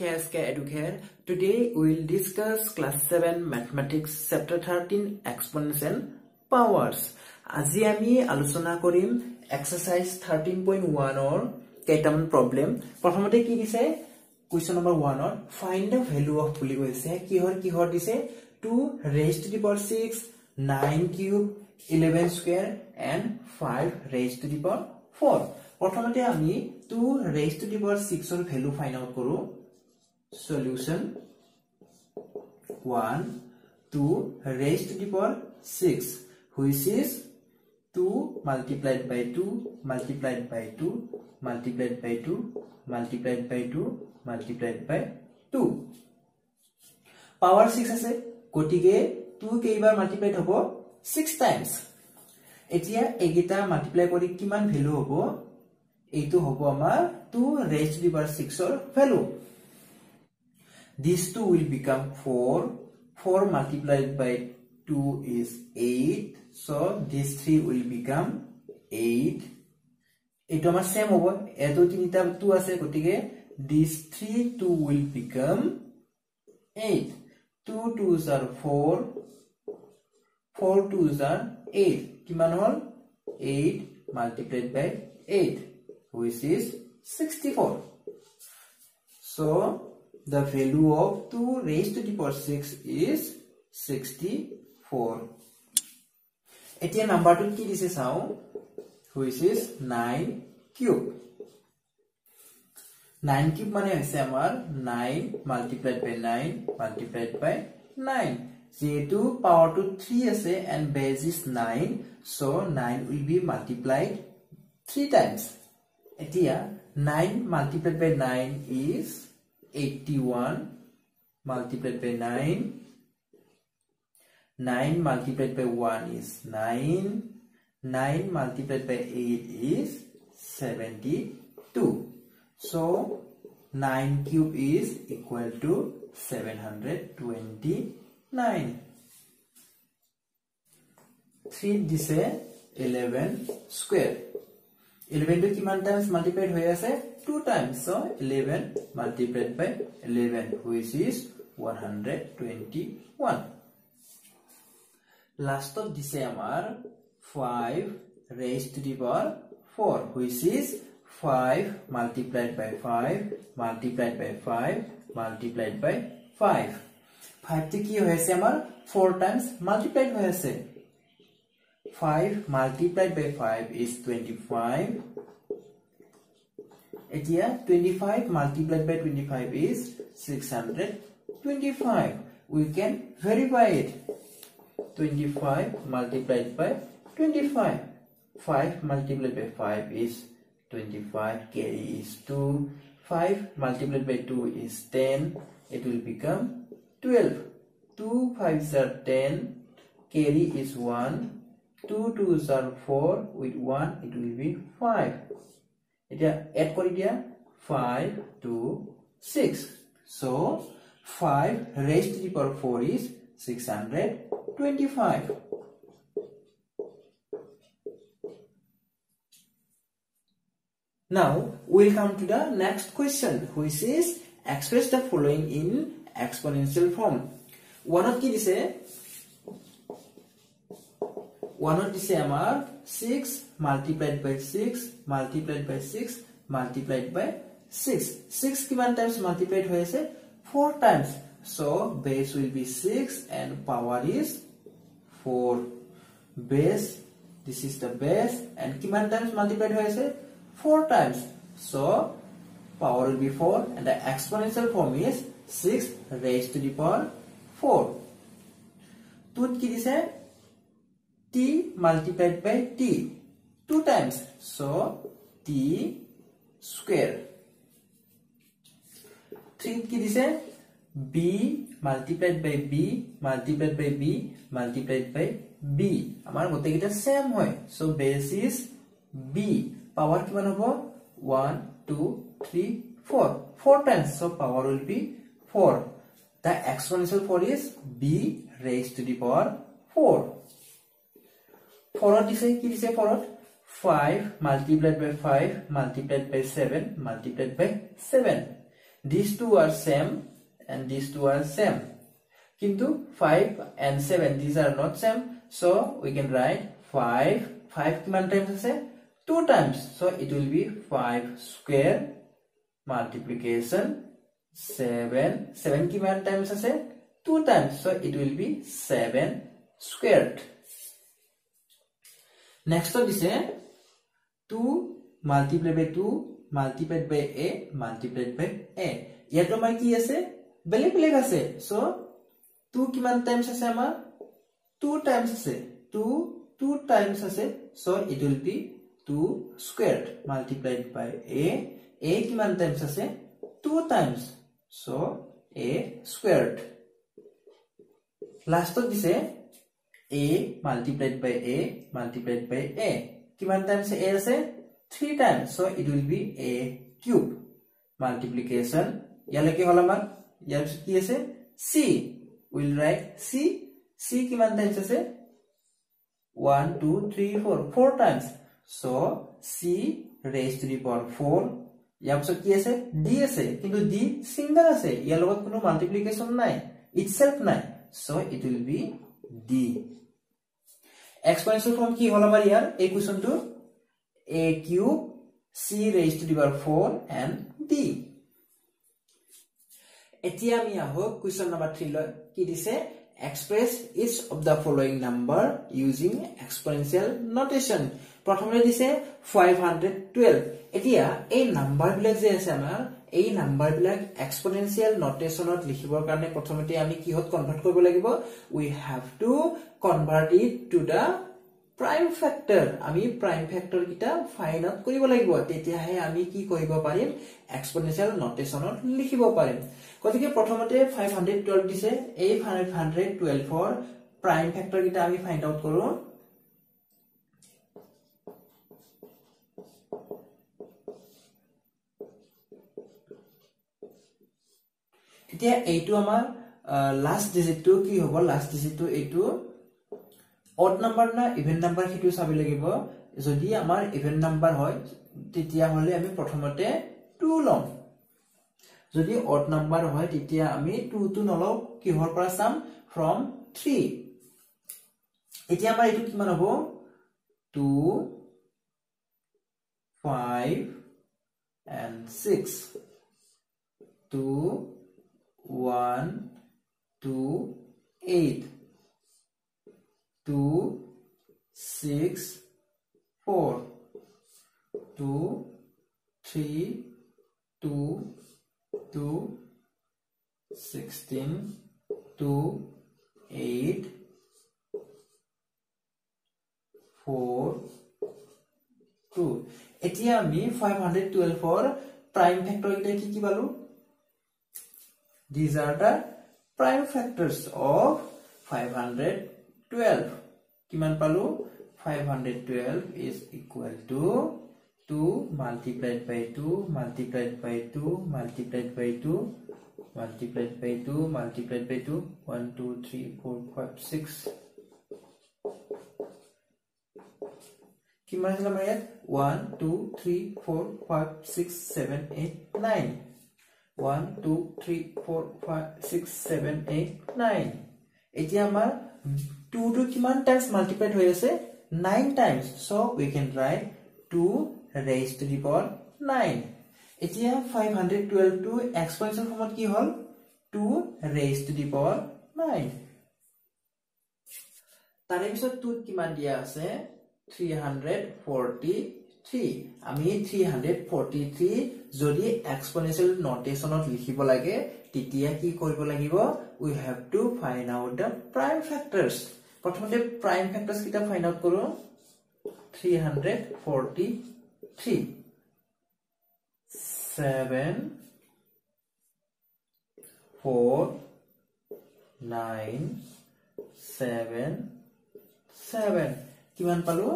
KSK Educare. Today we will discuss class 7 mathematics chapter 13 exponential powers. আজি আমি আলোচনা কৰিম এক্সাৰচাইজ থাৰ্টিন পইণ্ট ওৱানৰ কেইটামান প্ৰব্লেম প্ৰথমতে কি দিছে কুৱেশ্যন নম্বৰ ওৱানত ফাইন দ্য ভেলু অফ বুলি কৈছে। কিহৰ কিহৰ দিছে and five raise to the power four to raise to the power ছিক্সৰ ভেলু ফাইন আউট কৰো solution one two raise to the power six which is two multiplied by two multiplied by two multiplied by two multiplied by two multiplied by two power six আছে গতিকে two কেইবাৰ multiplied হ'ব six times এতিয়া এইকেইটা multiply কৰি কিমান value হ'ব? এইটো হ'ব আমাৰ টু ৰেজ টু পাৱাৰ ছিক্সৰ value this two will become four four multiplied by two is eight so' this three will become eight এইটো আমাৰ ছেম হ'ব এইটো তিনিটা টু আছে গতিকে this three two will become eight two two jar four four two জাৰ eight কিমান হ'ল eight multiplied by eight which is 64. So the value of 2 raised to the power 6 is 64. এতিয়া নাম্বাৰটো কি দিছে চাওঁ which is 9 cube. 9 cube হৈছে আমাৰ 9 multiplied by 9 multiplied by 9. যেহেতু পাৱাৰটো 3 আছে and base is 9 so 9 will be multiplied 3 times. এতিয়া 9 multiplied by 9 is 81 multiplied by 9 9 multiplied by 1 is 9 9 multiplied by 8 is 72 so 9 cube is equal to 729 3 দিছে 11 square 11 টো কিমান times multiplied হৈ আছে 2 times so 11 multiplied by 11 which is 121 লাষ্টত দিছে আমাৰ 5 raised to the power 4 which is 5 multiplied by 5 multiplied by 5 multiplied by 5 5 টি কি হৈ আছে আমাৰ 4 টাইমছ মাল্টিপ্লাইড হৈ আছে 5 multiplied by 5 is 25. Etia 25 multiplied by 25 is 625. We can verify it. 25 multiplied by 25. 5 multiplied by 5 is 25. Carry is 2. 5 multiplied by 2 is 10. It will become 12. 2 5s are 10. Carry is 1. 2 2s are 4 with 1 it will be 5 এতিয়া add কৰি দিয়া 5 2 6 so 5 raised to the power 4 is 625 now we'll come to the next question which is express the following in exponential form one of কি দিছে ওৱানত দিছে আমাৰ six multiplied by six multiplied by six multiplied by six six কিমান times multiplied হৈ আছে? Four times so' base will be six and power is four base this is the base and কিমান times multiplied হৈ আছে? Four times so' power will be four and the exponential form is six raise to the power four টুত কি দিছে? T multiplied by t two times so t square three কি দিছে b multiplied by b multiplied by b multiplied by b আমাৰ গোটেইকেইটা same হয় so base is b power কিমান হ'ব 1 2 3 4 4 times so power will be 4 the exponential for is b raised to the power 4 ফৰত দিছে কি দিছে ফৰত? 5 multiplied by 5 multiplied by 7 multiplied by 7 this two are same and this two are same কিন্তু five and seven these are not same so' we can write five five কিমান times আছে? Two times so' it will be five square multiplication seven seven কিমান times আছে? Two times so' it will be seven squared নেক্সটত দিছে two multiply by two multiplied by a multiplied by a ইয়াতো আমাৰ কি আছে? বেলেগ বেলেগ আছে। চ' টু স্কুৱেৰ্ড মাল্টিপ্লাইড বাই এ কিমান টাইমছ আছে? টু টাইমছ চ' এ স্কুৱেৰ্ড লাষ্টত দিছে a multiplied by a multiplied by a কিমান টাইমছ a আছে 3 times so it will be a cube multiplication ইয়ালৈকে হল আমাৰ ইয়াৰ পিছত কি আছে c will write c c কিমান টাইমছ আছে 1 2 3 4 4 times so c raised to the power 4 ইয়াৰ পিছত কি আছে d আছে কিন্তু d সিঙ্গল আছে ইয়াৰ লগত কোনো মাল্টিপ্লিকেশন নাই ইটসেলফ নাই so it will be d. Exponential form কি হল আমার ইয়ার এই a cube c raised to the power 4 and d. এতিয়া আমি আহো কুৱেশ্যন নম্বৰ থ্ৰী লৈ। কি দিছে? Express each of the following number using exponential notation প্ৰথমতে দিছে ফাইভ হাণ্ড্ৰেড টুৱেলভ এতিয়া এই নাম্বাৰ বিলাক যে আছে আমাৰ এই নাম্বাৰ বিলাক এক্সপনেঞ্চিয়েল নটেশ্যনত লিখিবৰ কাৰণে প্ৰথমতে আমি কিহত কনভাৰ্ট কৰিব লাগিব? We have to convert it to the prime factor আমি প্ৰাইম ফেক্টৰ কেইটা ফাইন আউট কৰিব লাগিব। তেতিয়াহে আমি কি কৰিব পাৰিম? এক্সপনেঞ্চিয়েল নটেশ্যনত লিখিব পাৰিম। গতিকে প্ৰথমতে ফাইভ হাণ্ড্ৰেড টুৱেল্ভ দিছে। এই ফাইভ হাণ্ড্ৰেড টুৱেলভৰ প্ৰাইম ফেক্টৰ কেইটা আমি ফাইণ্ড আউট কৰো। এতিয়া এইটো আমাৰ লাষ্ট ডিজিটটো কি হ'ব? লাষ্ট ডিজিটটো এইটো অড নাম্বাৰ না ইভেন নাম্বাৰ সেইটো চাব লাগিব। যদি আমাৰ ইভেন নাম্বাৰ হয় তেতিয়াহ'লে আমি প্ৰথমতে টু ল'ম। যদি অড নাম্বাৰ হয় তেতিয়া আমি টুটো নলওঁ। কিহৰ পৰা চাম? ফ্ৰম থ্ৰী এতিয়া আমাৰ এইটো কিমান হ'ব? Two five and six two one two eight two six four two three two two sixteen two eight four two এতিয়া আমি ফাইভ হাণ্ড্ৰেড টুৱেলভৰ প্ৰাইম ফেক্টৰ কেইটা কি কি পালো These are the prime factors of 512. কিমান পালো 512 is equal to 2 multiplied by 2 multiplied by 2 multiplied by 2 multiplied by 2 multiplied by 2 1 2 3 4 5 6 কিমান আছিল আমাৰ ইয়াত 1 2 3 4 5 6 7 8 9 টু টুটো কিমান টাইমছ মাল্টিপ্লাইড হৈ আছে? Nine times so' we can write two raise to the power nine এতিয়া ফাইভ হাণ্ড্ৰেড টুৱেলভটো এক্সপেঞ্চৰ সময়ত কি হ'ল? Two raise to the power nine তাৰে পিছত টুত কিমান দিয়া আছে? থ্ৰী হাণ্ড্ৰেড ফৰ্টি থ্ৰী আমি থ্ৰী হাণ্ড্ৰেড ফৰ্টি থ্ৰী যদি এক্সপনেঞ্চিয়েল নটেশ্যনত লিখিব লাগে তেতিয়া কি কৰিব লাগিব? We have to find out the prime factors প্ৰথমতে প্ৰাইম ফেক্টৰ্ছ কেইটা ফাইন আউট কৰো? Three hundred forty three seven four nine seven seven কিমান পালো?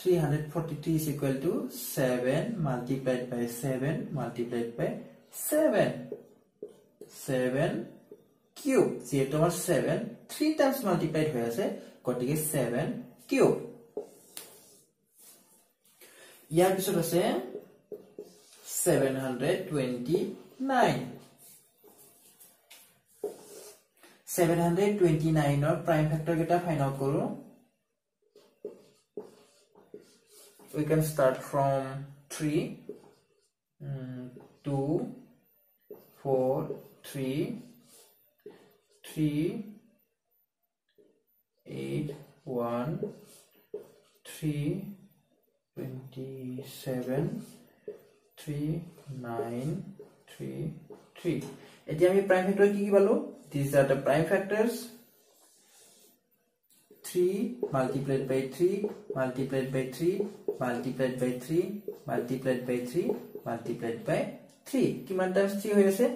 343 is equal to 7 multiplied by 7 multiplied by 7 7 cube. যিহেতু আমাৰ 7 3 times multiplied গতিকে 7 cube. ইয়াৰ পিছত আছে 728 নাইন ছেভেন হাণ্ড্ৰেড টুৱেণ্টি নাইনৰ প্ৰাইম ফেক্টৰ কেইটা ফাইন আউট কৰো we can start from 3 um, 2 4 3 3 8 1 3 27 3 9 3 3 এতিয়া আমি প্ৰাইম ফেক্টৰ কি কি পালো these are the prime factors 3 multiplied by 3 multiplied by 3 multiplied by 3 multiplied by 3 multiplied by 3 কিমান টাইমছ 3 হৈ আছে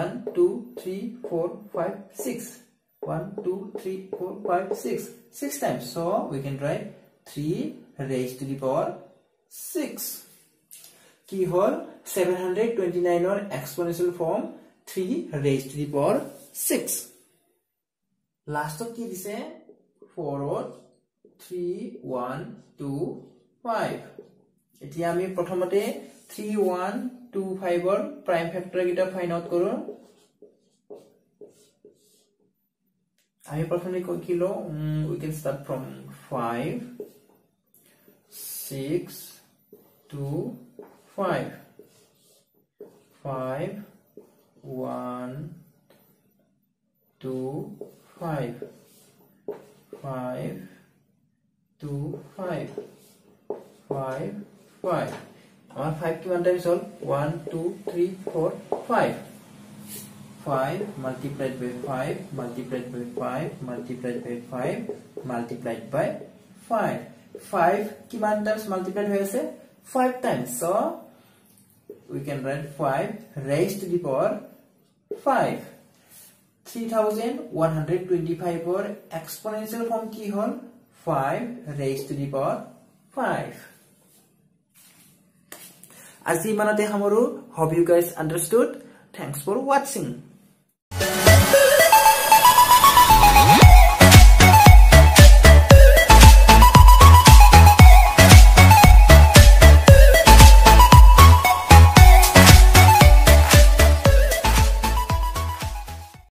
1 2 3 4 5 6 1 2 3 4 5 6 6 times so we can write 3 raised to the power 6 কি হল 729 ৰ exponential form 3 raised to the power 6 লাষ্টত কি দিছে 4 3 1 2 5 এতিয়া আমি প্ৰথমতে 3 1 2 5 ৰ প্ৰাইম ফেক্টৰ কেইটা ফাইন্ড আউট কৰো। আমি প্ৰথমে কি লো উই ক্যান স্টাৰ্ট ফ্ৰম 5 6 2 5 5 1 2 5 5 2 5 5 5 আমার 5 কিমান টাইমস হল 1 2 3 4 5 5 multiplied by 5 multiplied by 5 multiplied by 5 multiplied by 5 5 কিমান টাইমস multiplied হৈ আছে 5 times so we can write 5 raised to the power 5 3125 ৰ এক্সপোনেনশিয়াল ফৰ্ম কি হল 5 raised to the power 5 আজি ইমানতে সামৰো guys understood thanks for watching